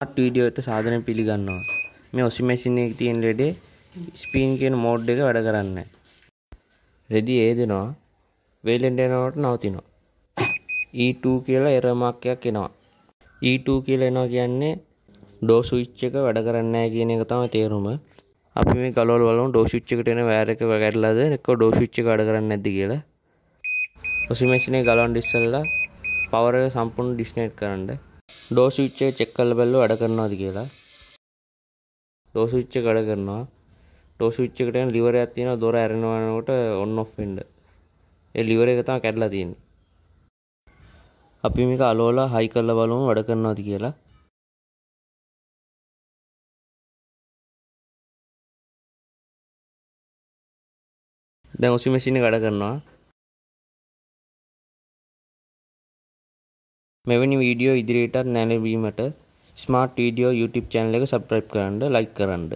Smart video එත සාධනය පිළිගන්නවා. මේ ඔසි මැෂින් එකේ තියෙන ලෙඩේ ස්පීන් කියන මෝඩ් එක වැඩ කරන්නේ නැහැ. රෙදි ඒදෙනවා. වේලෙන්ඩ යනකොට නවතිනවා. E2 කියලා එරර් මාක් එකක් එනවා. E2 කියලා එනවා කියන්නේ ඩෝ ස්විච් එක වැඩ කරන්නේ නැහැ කියන එක තමයි තේරුම. අපි මේ ගලවලා බලමු ඩෝ ස්විච් එකට එන වයර් එක කැඩලාද එක්ක ඩෝ ස්විච් එක වැඩ කරන්නේ නැද්ද කියලා. ඔසි මැෂින් එක ගලවන්න ඉස්සෙල්ලා පවර් එක සම්පූර්ණ ඩිස්කනෙක්ට් කරන්න. ඩෝ ස්විච් එක චෙක් කරලා බලලා වැඩ කරනවද කියලා. ඩෝ ස්විච් එක වැඩ කරනවා. ඩෝ ස්විච් එකට එන ලිවර් එකක් තියෙනවා දොර ඇරෙනවනකොට ඔන් ඔෆ් වෙන්න. ඒ ලිවර් එක තමයි කැඩලා තියෙන්නේ. අපි මේක අලවලා හයි කරලා බලමු වැඩ කරනවද කියලා. දැන් ඔසි මැෂින් එක වැඩ කරනවා. මෙවැනි වීඩියෝ ඉදිරියටත් නැරඹීමට ස්මාර්ට් වීඩියෝ YouTube channel එක subscribe කරන්න like කරන්න.